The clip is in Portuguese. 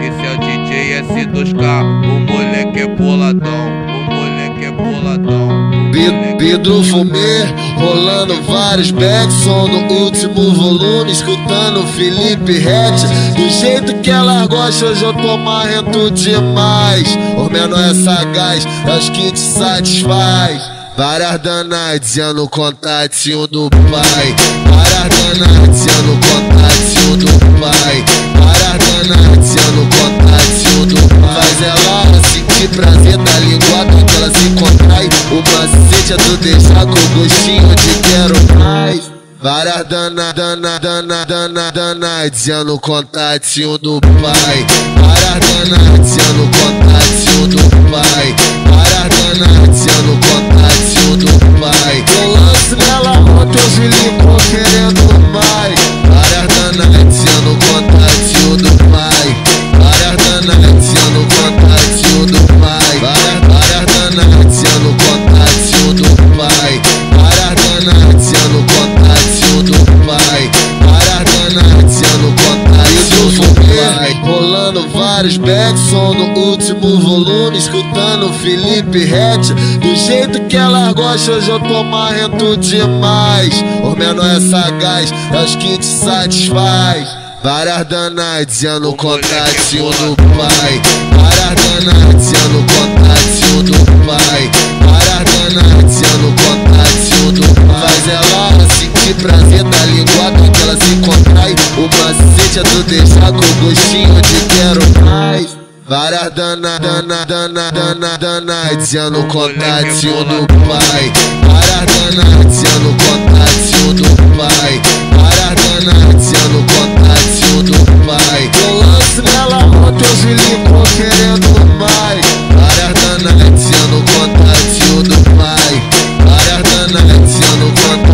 Esse é o DJ S2K, o moleque é boladão, o moleque é boladão. Pedro Fumê, rolando vários backs, som no último volume, escutando Felipe Rett. Do jeito que ela gosta, hoje eu tô marrento demais. O menor é sagaz, é os que te satisfaz. Várias danas dizendo contatinho do pai. Várias é tu deixar com gostinho de quero mais. Várias dana, dana, dana, dana, dana, dizendo contatinho do pai. Várias dana, dizendo contatinho do pai. Várias dana, dizendo contatinho do pai. Eu lance nela ontem, ligou querendo mais. Dizendo contatinho do pai. Rolando vários som no último volume, escutando Felipe Rett. Do jeito que ela gosta, hoje eu tô marrento demais. O menor é sagaz, é os que te satisfaz. Várias danas dizendo contatinho do pai. Várias danas dizendo contatinho do pai. Várias danas dizendo contatinho do pai. Faz ela sentir prazer da língua deixa tu deixar gostinho de quero mais. Várias dana, dana, dana, dana, dana, dizendo contatinho do pai. Várias dana, dizendo contatinho do pai. Várias dana, dizendo contatinho do pai. Eu lanço nela ontem, eu gilico querendo mais. Várias dana, dizendo contatinho do pai. Várias dana, dizendo contatinho